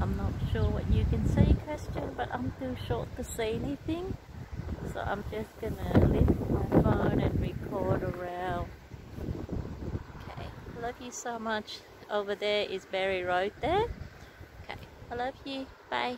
I'm not sure what you can see, Christian, but I'm too short to see anything. So I'm just gonna lift my phone and record around. Okay, love you so much. Over there is Berry Road there. Okay, I love you. Bye.